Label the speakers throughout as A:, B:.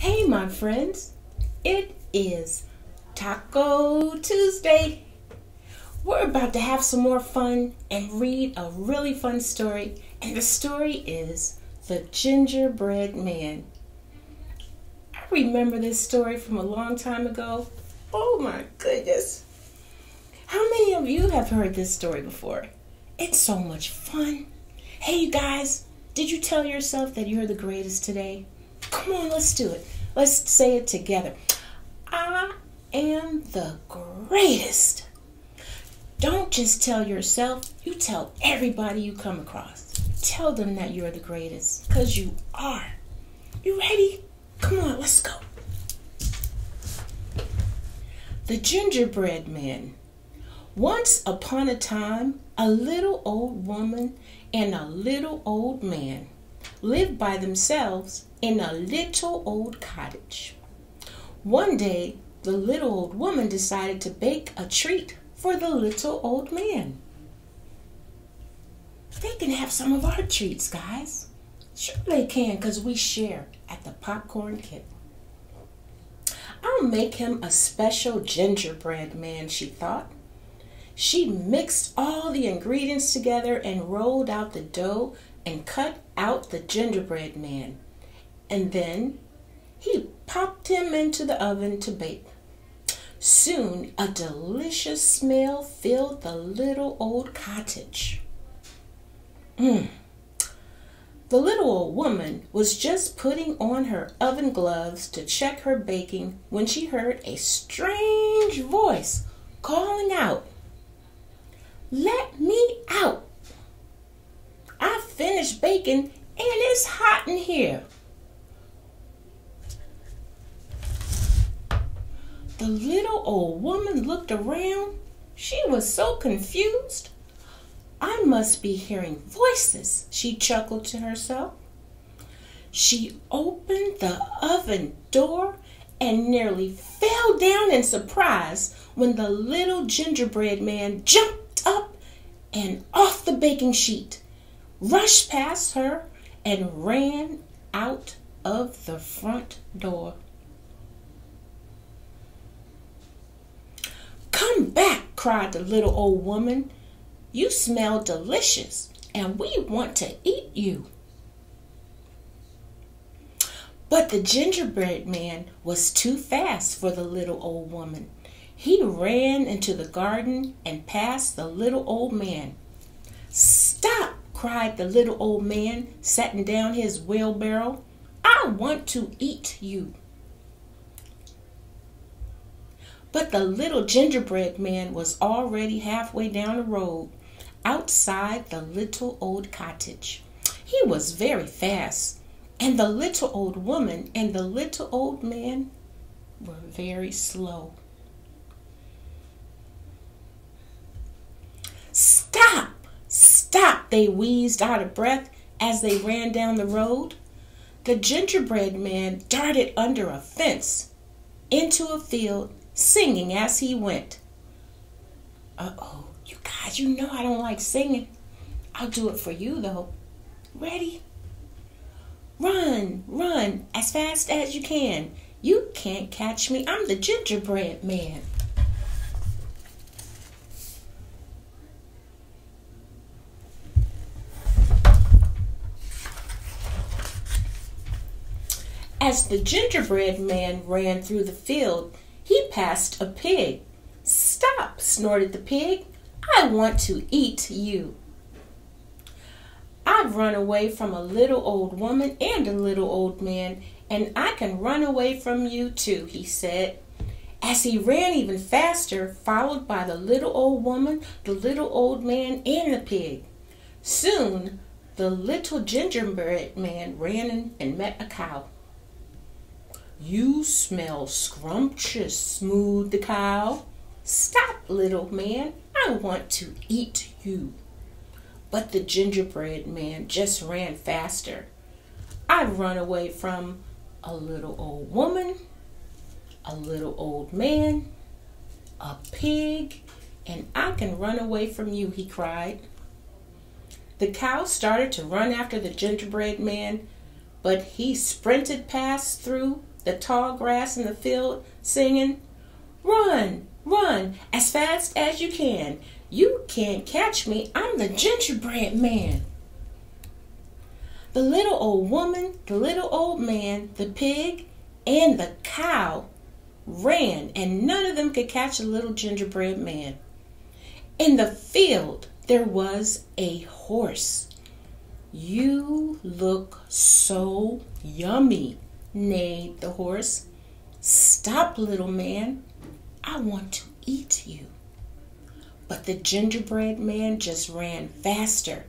A: Hey, my friends, it is Taco Tuesday. We're about to have some more fun and read a really fun story, and the story is The Gingerbread Man. I remember this story from a long time ago. Oh my goodness. How many of you have heard this story before? It's so much fun. Hey, you guys, did you tell yourself that you're the greatest today? Come on, let's do it. Let's say it together. I am the greatest. Don't just tell yourself, you tell everybody you come across. Tell them that you're the greatest, because you are. You ready? Come on, let's go. The Gingerbread Man. Once upon a time, a little old woman and a little old man lived by themselves in a little old cottage. One day, the little old woman decided to bake a treat for the little old man. They can have some of our treats, guys. Sure, they can, because we share at the Popcorn Kit. I'll make him a special gingerbread man, she thought. She mixed all the ingredients together and rolled out the dough and cut out the gingerbread man. And then he popped him into the oven to bake. Soon a delicious smell filled the little old cottage. Mm. The little old woman was just putting on her oven gloves to check her baking when she heard a strange voice calling out, Let me out! I finished baking and it's hot in here. The little old woman looked around. She was so confused. I must be hearing voices, she chuckled to herself. She opened the oven door and nearly fell down in surprise when the little gingerbread man jumped up and off the baking sheet, rushed past her, and ran out of the front door. Come back, cried the little old woman. You smell delicious, and we want to eat you. But the gingerbread man was too fast for the little old woman. He ran into the garden and past the little old man. Stop, cried the little old man, setting down his wheelbarrow. I want to eat you. But the little gingerbread man was already halfway down the road, outside the little old cottage. He was very fast, and the little old woman and the little old man were very slow. Stop! Stop! They wheezed out of breath as they ran down the road. The gingerbread man darted under a fence into a field singing as he went. Uh oh, you guys, you know I don't like singing. I'll do it for you though. Ready? Run, run as fast as you can. You can't catch me. I'm the gingerbread man. As the gingerbread man ran through the field, passed a pig. Stop, snorted the pig. I want to eat you. I've run away from a little old woman and a little old man, and I can run away from you too, he said. As he ran even faster, followed by the little old woman, the little old man, and the pig. Soon, the little gingerbread man ran and met a cow. You smell scrumptious, smooth the cow. Stop, little man, I want to eat you. But the gingerbread man just ran faster. I've run away from a little old woman, a little old man, a pig, and I can run away from you, he cried. The cow started to run after the gingerbread man, but he sprinted past through the tall grass in the field, singing, Run, run, as fast as you can. You can't catch me. I'm the gingerbread man. The little old woman, the little old man, the pig, and the cow ran, and none of them could catch the little gingerbread man. In the field, there was a horse. You look so yummy, neighed the horse. Stop, little man. I want to eat you. But the gingerbread man just ran faster.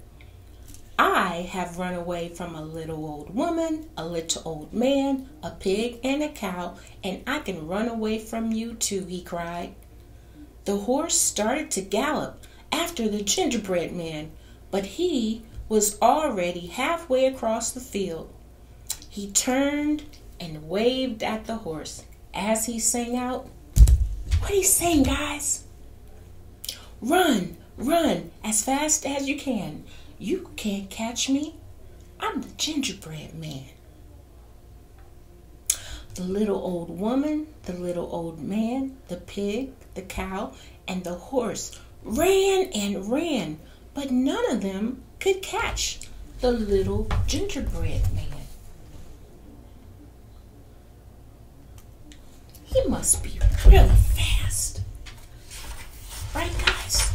A: I have run away from a little old woman, a little old man, a pig, and a cow, and I can run away from you too, he cried. The horse started to gallop after the gingerbread man, but he was already halfway across the field. He turned and waved at the horse as he sang out, What are you saying, guys? Run, run as fast as you can. You can't catch me. I'm the gingerbread man. The little old woman, the little old man, the pig, the cow, and the horse ran and ran, but none of them could catch the little gingerbread man. He must be really fast. Right, guys?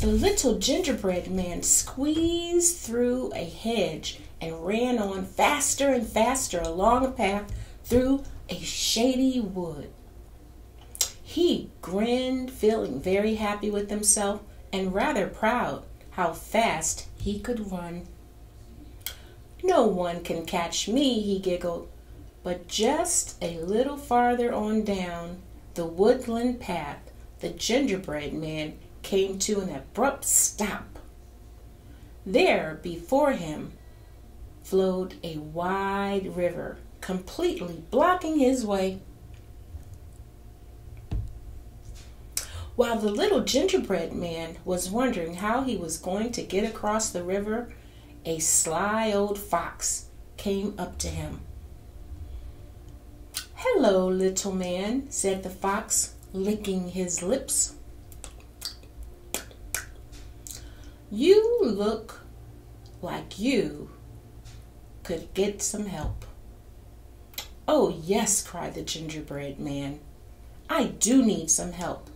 A: The little gingerbread man squeezed through a hedge and ran on faster and faster along a path through a shady wood. He grinned, feeling very happy with himself and rather proud how fast he could run. No one can catch me, he giggled. But just a little farther on down the woodland path, the gingerbread man came to an abrupt stop. There, before him, flowed a wide river, completely blocking his way. While the little gingerbread man was wondering how he was going to get across the river, a sly old fox came up to him. Hello, little man, said the fox, licking his lips. You look like you could get some help. Oh, yes, cried the gingerbread man. I do need some help.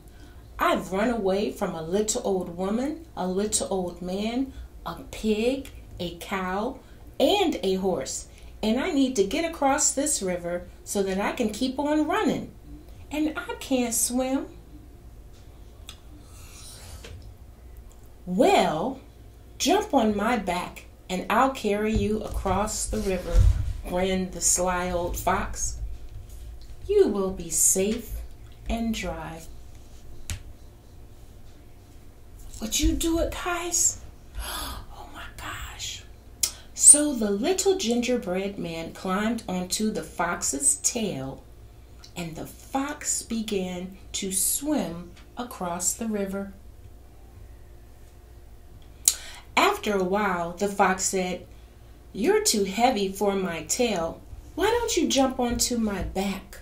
A: I've run away from a little old woman, a little old man, a pig, a cow, and a horse. And I need to get across this river so that I can keep on running. And I can't swim. Well, jump on my back and I'll carry you across the river, grinned the sly old fox. You will be safe and dry. Would you do it, guys? Oh, So the little gingerbread man climbed onto the fox's tail, and the fox began to swim across the river. After a while, the fox said, You're too heavy for my tail. Why don't you jump onto my back?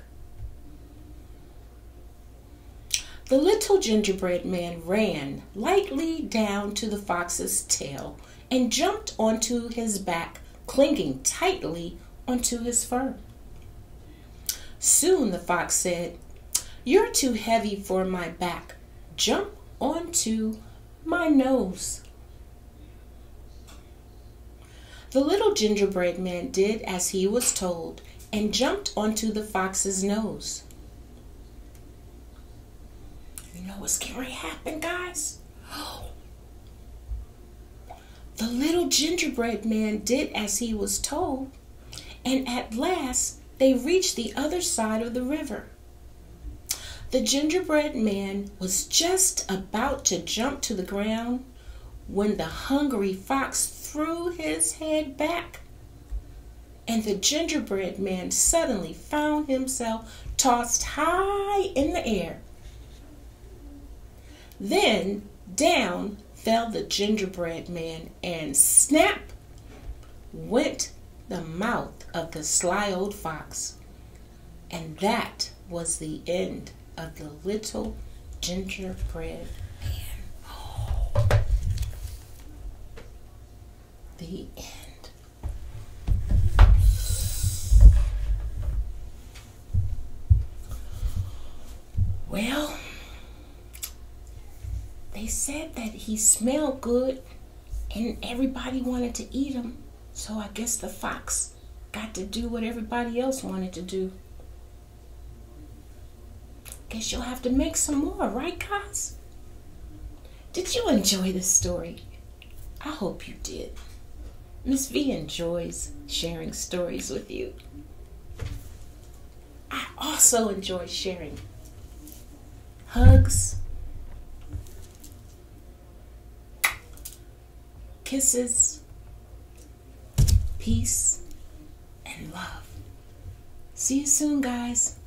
A: The little gingerbread man ran lightly down to the fox's tail and jumped onto his back, clinging tightly onto his fur. Soon the fox said, You're too heavy for my back. Jump onto my nose. The little gingerbread man did as he was told and jumped onto the fox's nose. You know what's going to happen, guys? The little gingerbread man did as he was told, and at last they reached the other side of the river. The gingerbread man was just about to jump to the ground when the hungry fox threw his head back, and the gingerbread man suddenly found himself tossed high in the air then down fell the gingerbread man, and snap went the mouth of the sly old fox. And that was the end of the little gingerbread man. The end. Well, said that he smelled good and everybody wanted to eat him. So I guess the fox got to do what everybody else wanted to do. Guess you'll have to make some more, right, guys? Did you enjoy this story? I hope you did. Miss V enjoys sharing stories with you. I also enjoy sharing hugs, kisses, peace, and love. See you soon, guys.